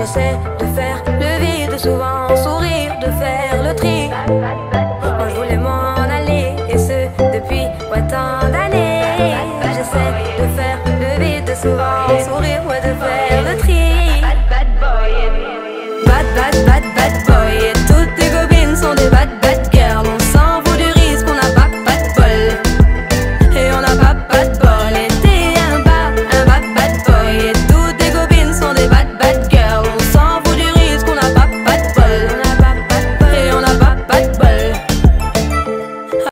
J'essaie de faire le vide, souvent sourire, de faire le tri. Moi je voulais m'en aller, et ce depuis ouais, tant d'années. J'essaie de faire le vide, souvent.